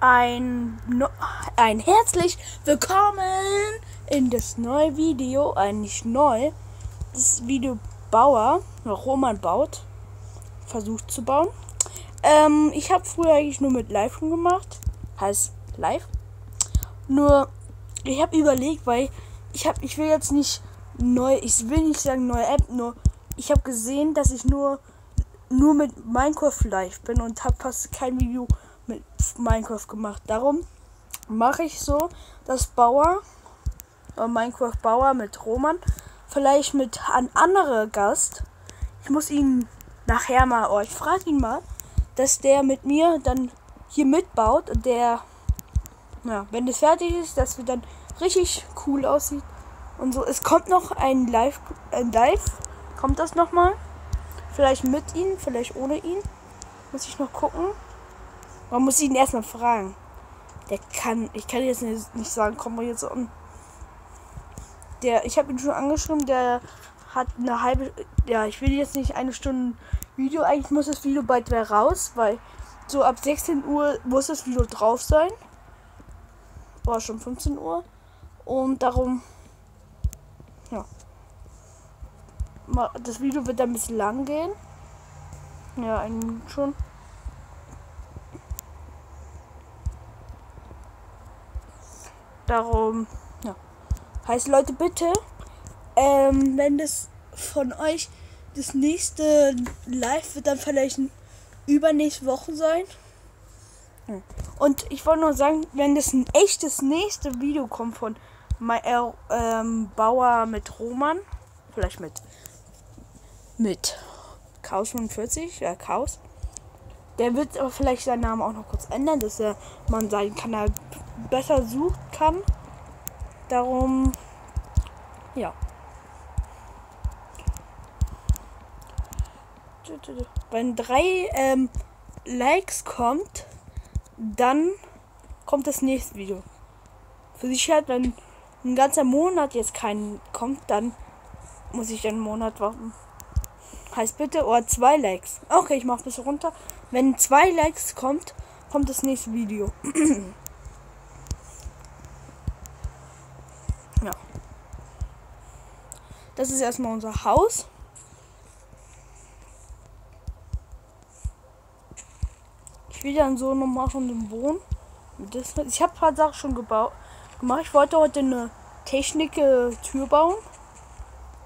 ein, ein herzlich willkommen in das neue Video, eigentlich neu, das Video Bauer, Roman baut, versucht zu bauen. Ähm, ich habe früher eigentlich nur mit Live gemacht, heißt Live. Nur, ich habe überlegt, weil ich habe, ich will jetzt nicht neu, ich will nicht sagen neue App, nur ich habe gesehen, dass ich nur nur mit Minecraft live bin und habe fast kein Video mit Minecraft gemacht. Darum mache ich so, dass Bauer, äh, Minecraft Bauer mit Roman, vielleicht mit einem anderen Gast, ich muss ihn nachher mal, oh, ich frage ihn mal, dass der mit mir dann hier mitbaut und der, ja, wenn das fertig ist, dass wir dann richtig cool aussieht und so. Es kommt noch ein Live, ein Live, kommt das noch mal? Vielleicht mit ihm, vielleicht ohne ihn. Muss ich noch gucken. Man muss ihn erstmal fragen. Der kann, ich kann jetzt nicht sagen, komm mal jetzt an. Der, ich habe ihn schon angeschrieben, der hat eine halbe, ja, ich will jetzt nicht eine Stunde Video, eigentlich muss das Video bald wieder raus, weil so ab 16 Uhr muss das Video drauf sein. War schon 15 Uhr. Und darum, ja. Das Video wird ein bisschen lang gehen. Ja, Minute schon. Darum, ja. Heißt Leute, bitte, ähm, wenn das von euch das nächste Live wird dann vielleicht übernächste Woche sein. Und ich wollte nur sagen, wenn das ein echtes nächste Video kommt von My, äh, ähm, Bauer mit Roman, vielleicht mit mit Chaos 45, ja Chaos, der wird aber vielleicht seinen Namen auch noch kurz ändern, dass er man seinen Kanal besser suchen kann. Darum, ja. Wenn drei ähm, Likes kommt, dann kommt das nächste Video. Für Sicherheit, wenn ein ganzer Monat jetzt kein kommt, dann muss ich einen Monat warten. Heißt bitte, oder oh, zwei Likes. Okay, ich mach bis runter. Wenn zwei Likes kommt, kommt das nächste Video. ja. Das ist erstmal unser Haus. Ich will dann so nochmal von dem Wohnen. Ich habe ein paar Sachen schon gebaut gemacht. Ich wollte heute eine Technik-Tür bauen.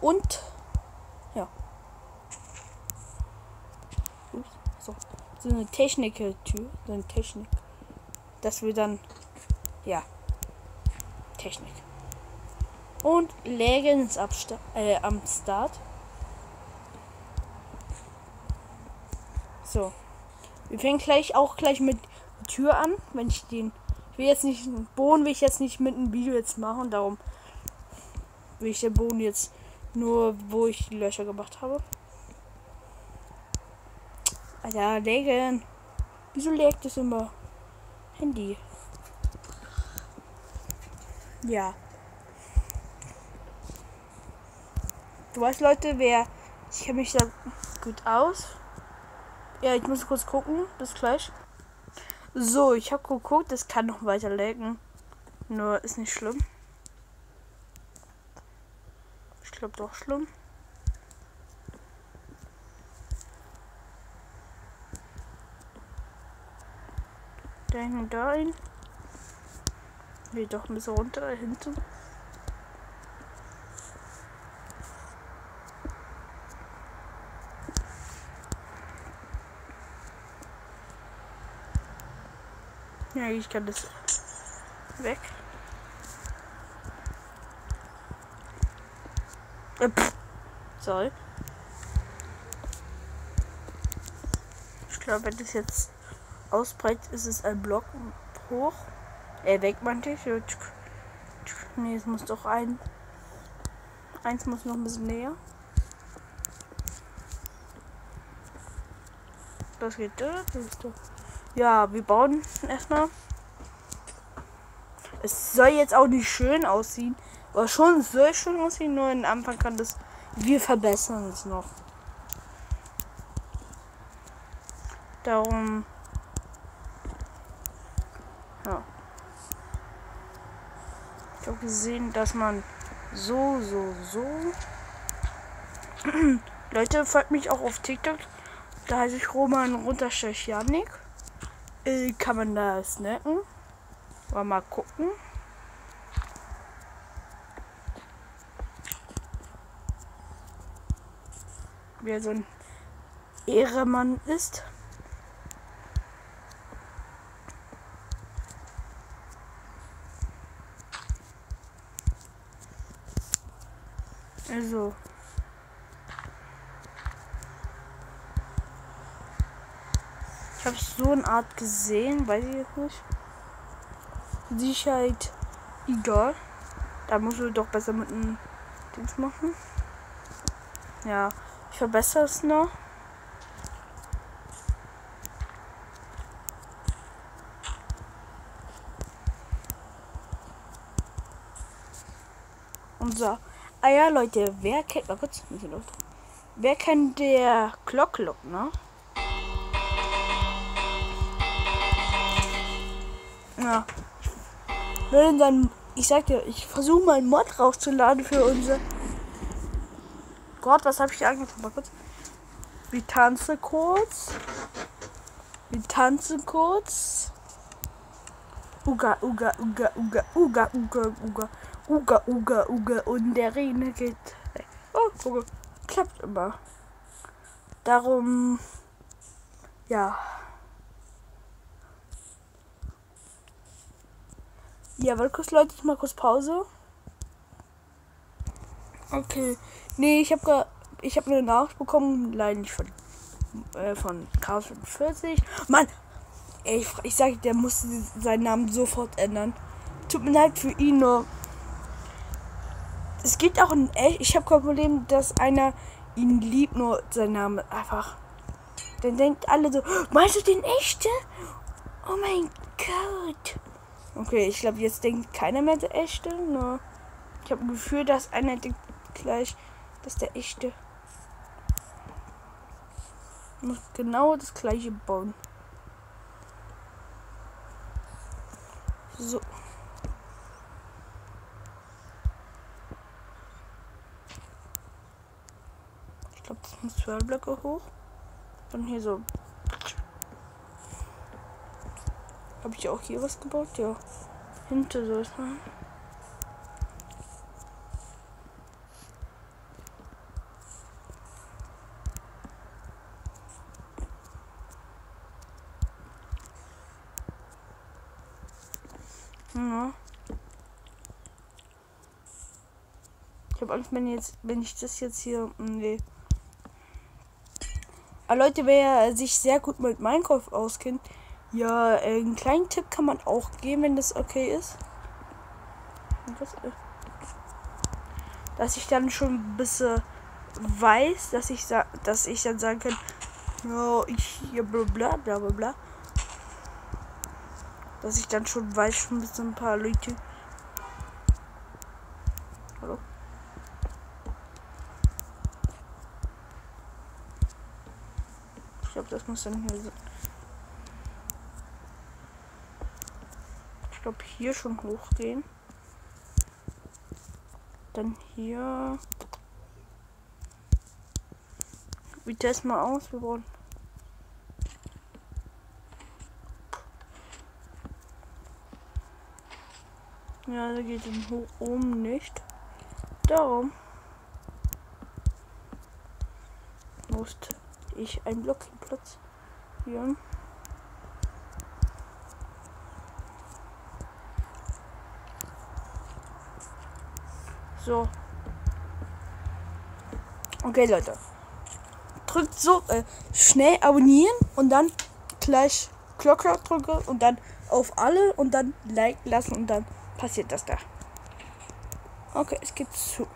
Und so eine Technik-Tür, so eine Technik. Dass wir dann, ja, Technik. Und legen es äh, am Start. So. Wir fangen gleich auch gleich mit Tür an, wenn ich den. Ich will jetzt nicht. Boden will ich jetzt nicht mit einem Video jetzt machen, darum will ich den Boden jetzt nur, wo ich die Löcher gemacht habe. Alter, legen. Wieso legt es immer? Handy. Ja. Du weißt, Leute, wer. Ich kenne mich da gut aus. Ja, ich muss kurz gucken. Bis gleich. So, ich habe geguckt. Das kann noch weiter legen. Nur ist nicht schlimm. Ich glaube doch schlimm. Da hinten da ein. Nee, doch ein bisschen runter hinten. Ja, ich kann das weg. Äh, Sorry. Ich glaube, das jetzt ausbreitet, ist es ein Block hoch. Äh, weg meinte ich. Nee, es muss doch ein. Eins muss noch ein bisschen näher. Das geht doch. Ja, wir bauen erstmal. Es soll jetzt auch nicht schön aussehen. Aber schon soll schön aussehen. Nur am Anfang kann das. Wir verbessern es noch. Darum Habe gesehen, dass man so, so, so. Leute, folgt mich auch auf TikTok. Da heiße ich Roman Runterstrich Janik. Äh, kann man da snacken. Mal, mal gucken. Wer so ein Ehremann ist. Also. Ich habe so eine Art gesehen, weiß ich jetzt nicht. Sicherheit egal. Da musst du doch besser mit einem Dings machen. Ja, ich verbessere es noch. Unser Ah ja, Leute, wer kennt. Mal kurz, Luft. Wer kennt der Glocklock, ne? Ja. Wenn dann. Ich sag dir, ich versuche mal einen Mod rauszuladen für unser. Gott, was habe ich angefangen? Mal kurz. Wir tanzen kurz. Wir tanzen kurz. Uga, uga, uga, uga, uga, uga, uga. Uga, Uga, Uga und der Rene geht. Oh, Uga. Klappt immer. Darum. Ja. Ja, warte kurz, Leute, ich mal kurz Pause. Okay. Nee, ich habe ich habe eine Nachricht bekommen, leider nicht von äh, von Chaos 45. Mann, ich, ich sage, der musste seinen Namen sofort ändern. Tut mir leid für ihn nur es gibt auch ein echt. Ich habe kein Problem, dass einer ihn liebt, nur sein Name einfach. Dann denkt alle so, meinst du den echte? Oh mein Gott. Okay, ich glaube, jetzt denkt keiner mehr der echte. Nur ich habe ein Gefühl, dass einer denkt gleich, dass der echte. Muss genau das gleiche bauen. So. Glaube, das sind zwei Blöcke hoch. Dann hier so. Habe ich auch hier was gebaut? Ja. Hinter soll es mal. Ja. Ich habe Angst, wenn jetzt, wenn ich das jetzt hier. Nee. Aber Leute, wer sich sehr gut mit Minecraft auskennt, ja, äh, einen kleinen Tipp kann man auch geben, wenn das okay ist. Dass ich dann schon ein bisschen weiß, dass ich dass ich dann sagen kann, ja, ich hier bla bla bla bla. Dass ich dann schon weiß, schon ein bisschen ein paar Leute glaube, das muss dann hier. Ich glaube, hier schon hochgehen. Dann hier. Wir testen mal aus. Wir wollen. Ja, da geht es hoch oben nicht. Darum. Musste ich ein Block platzieren. So. Okay, Leute. Drückt so äh, schnell abonnieren und dann gleich Glocke drücke und dann auf alle und dann Like lassen und dann passiert das da. Okay, es geht zu.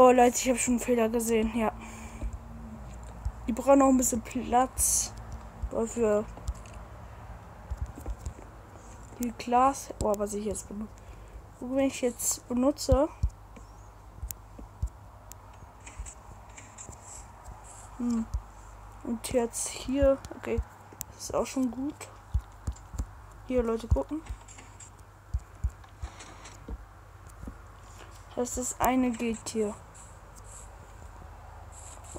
Oh Leute, ich habe schon einen Fehler gesehen, ja. Die brauchen noch ein bisschen Platz. Dafür die Glas. Oh, was ich jetzt benutze. Wenn ich jetzt benutze. Hm. Und jetzt hier, okay, das ist auch schon gut. Hier, Leute, gucken. Das ist eine geht hier.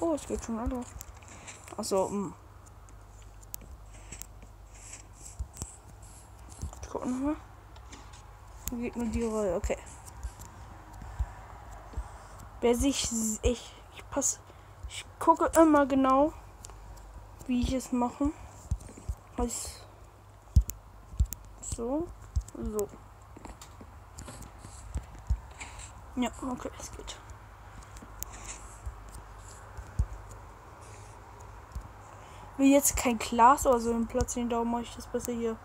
Oh, es geht schon alle. Achso, hm. Guck nochmal. Geht nur die Rolle, okay. Wer sich. Ich, ich passe. Ich gucke immer genau, wie ich es mache. Was. So. So. Ja, okay, es geht. Will jetzt kein Glas oder so im Platz den Daumen mache ich das besser hier.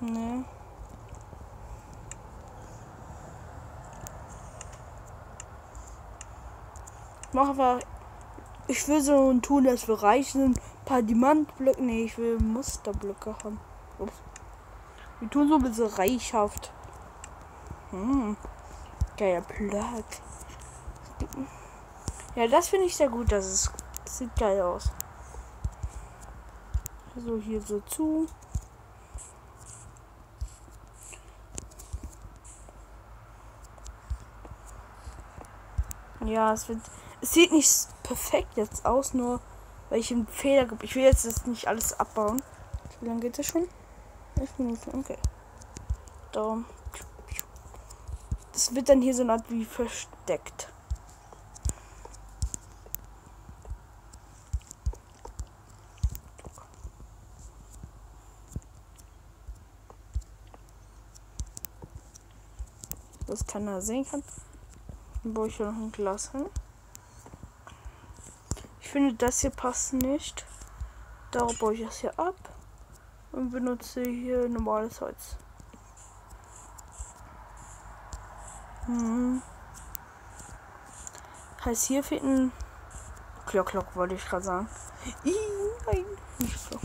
Ne. Ich mache einfach. Ich will so tun, dass wir reich sind. Ein paar Diamantblöcke. Ne, ich will Musterblöcke haben. Ups. Wir tun so ein bisschen reichhaft. Hm. Geiler Plug. Ja, das finde ich sehr gut. Das, ist, das sieht geil aus. So, hier so zu. Ja, es wird. Es sieht nicht perfekt jetzt aus, nur weil ich einen Fehler gibt. Ich will jetzt das nicht alles abbauen. Wie lange geht das schon? 11 Minuten, okay. Darum. Das wird dann hier so eine Art wie versteckt. Das keiner sehen kann. Dann baue ich hier noch ein Glas hin. Ich finde, das hier passt nicht. Darauf baue ich das hier ab und benutze hier normales Holz. Hm. Heißt hier fehlt ein Klock, Klock wollte ich gerade sagen. Ih, nein, nicht so.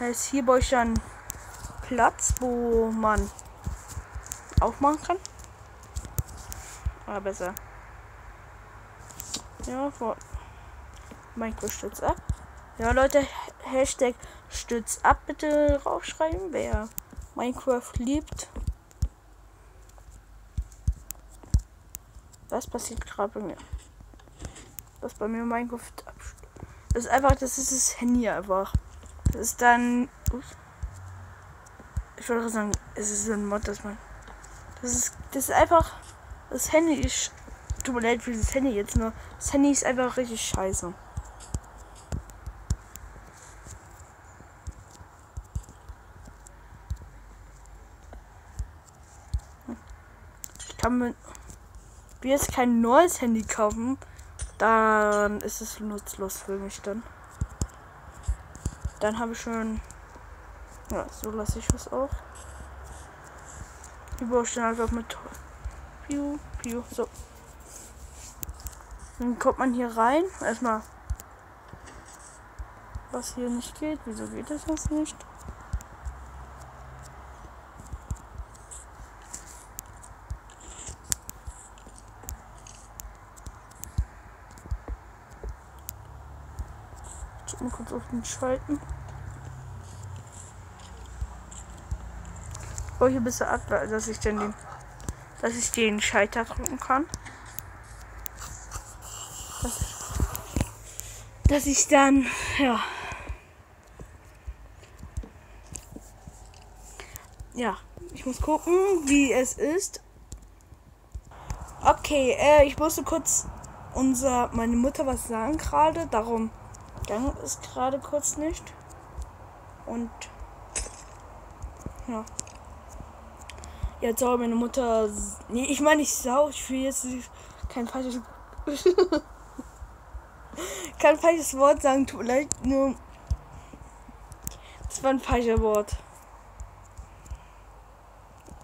Heißt hier baue ich dann Platz, wo man aufmachen kann. Ah, besser. Ja, vor Minecraft stützt ab. Ja, Leute, Hashtag stützt ab bitte raufschreiben, wer Minecraft liebt. Was passiert gerade bei mir? Was bei mir Minecraft Das ist einfach, das ist das Handy einfach. Das ist dann. Ups. Ich wollte sagen, es ist ein Mod, dass man. Das ist. Das ist einfach. Das Handy ist. Tut mir leid für das Handy jetzt nur. Das Handy ist einfach richtig scheiße. Ich kann mir jetzt kein neues Handy kaufen, dann ist es nutzlos für mich dann. Dann habe ich schon. Ja, so lasse ich es auch. Die Baustelle einfach mit. Piu, piu, so. Dann kommt man hier rein. Erstmal. Was hier nicht geht. Wieso geht das jetzt nicht? mal kurz auf den Schalten. Oh, hier bist du ab, dass ich dann den, dass ich den Schalter drücken kann. Dass, dass ich dann, ja. Ja, ich muss gucken, wie es ist. Okay, äh, ich musste kurz unser, meine Mutter was sagen gerade, darum Gang ist gerade kurz nicht. Und ja. Jetzt soll meine Mutter. Nee, ich meine nicht sau. Ich will jetzt kein falsches. kein falsches Wort sagen. Tut leid, nur. Das war ein falsches Wort.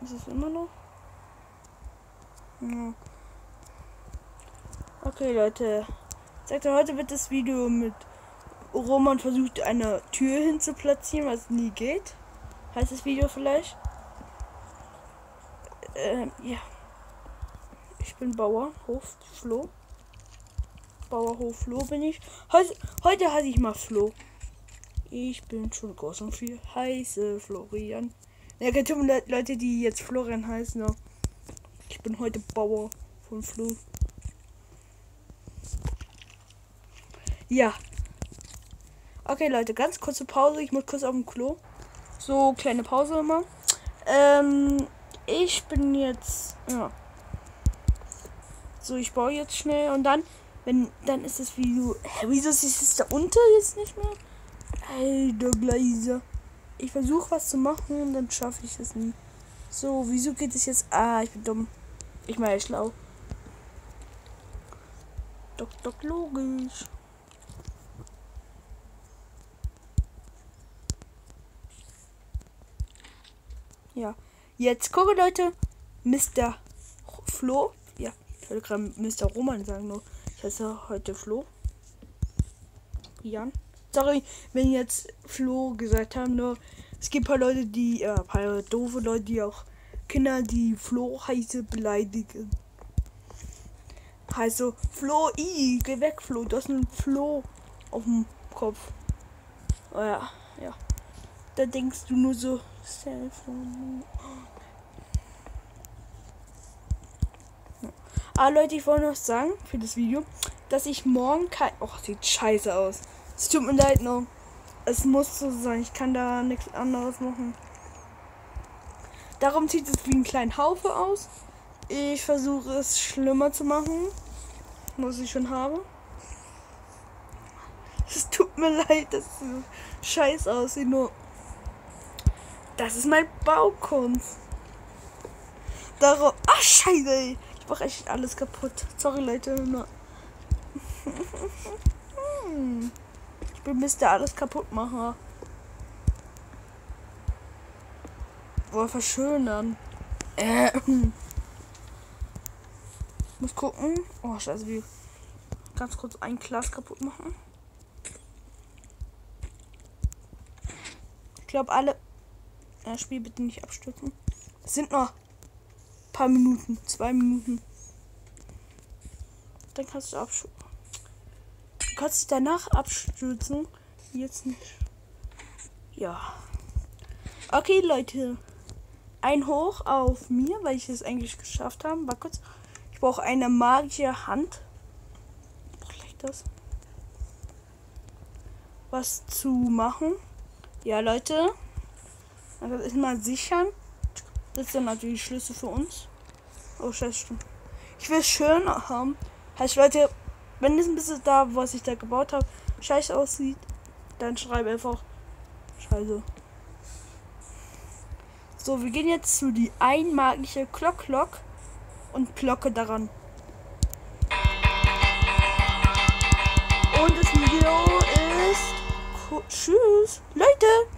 Ist es immer noch? Ja. Okay, Leute. Sagt heute wird das Video mit Roman versucht eine Tür hinzuplatzieren, was nie geht. Heißt das Video vielleicht? Ähm, ja. Ich bin Bauer, Hof, Flo. Bauerhof Flo bin ich. Heute, heute hatte ich mal Flo. Ich bin schon groß und viel heiße Florian. Ja, gibt Leute, die jetzt Florian heißen. Ja. Ich bin heute Bauer von Flo. Ja. Okay, Leute, ganz kurze Pause. Ich muss kurz auf dem Klo. So, kleine Pause immer. Ähm, ich bin jetzt. Ja. So, ich baue jetzt schnell und dann, wenn, dann ist das Video. Hä, wieso ist es da unter jetzt nicht mehr? Alter Gleise. Ich versuche was zu machen und dann schaffe ich es nie. So, wieso geht es jetzt? Ah, ich bin dumm. Ich meine schlau. Doch, doch, logisch. Ja. Jetzt gucke Leute. Mr. Flo. Ja, ich wollte gerade Mr. Roman sagen, nur ich heiße heute Flo. Jan. Sorry, wenn jetzt Flo gesagt haben, nur es gibt paar Leute, die, äh, paar doofe Leute, die auch Kinder, die Flo heiße beleidigen. Heißt so, Flo, i, geh weg, Flo, du hast einen Flo auf dem Kopf. Oh ja, ja. Da denkst du nur so, Cellphone. Ah, Leute, ich wollte noch sagen für das Video, dass ich morgen kein. Oh, sieht scheiße aus. Es tut mir leid, no. Es muss so sein. Ich kann da nichts anderes machen. Darum sieht es wie ein kleiner Haufe aus. Ich versuche es schlimmer zu machen, was ich schon habe. Es tut mir leid, dass es so scheiße aussieht, nur das ist mein Baukunst. Darum. Ach, scheiße, ey. Ich mache echt alles kaputt. Sorry, Leute. Ich bin Mr. alles kaputt macher. Boah, verschönern. Äh. Muss gucken. Oh, scheiße, wie. Ganz kurz ein Glas kaputt machen. Ich glaube, alle ja, Spiel bitte nicht abstürzen. Es sind noch paar Minuten. Zwei Minuten. Dann kannst du abstürzen. Du kannst danach abstürzen. Jetzt nicht. Ja. Okay, Leute. Ein Hoch auf mir, weil ich es eigentlich geschafft habe. War kurz. Ich brauche eine magische Hand. Vielleicht das. Was zu machen. Ja, Leute. Also ist mal sichern. Das ist dann natürlich Schlüssel für uns. Oh, scheiße. Ich will es schön haben. Heißt, Leute, wenn es ein bisschen da, was ich da gebaut habe, scheiße aussieht, dann schreibe einfach Scheiße. So, wir gehen jetzt zu die einmagische Glock Glock und Glocke daran. Und das Video ist. Tschüss. Leute!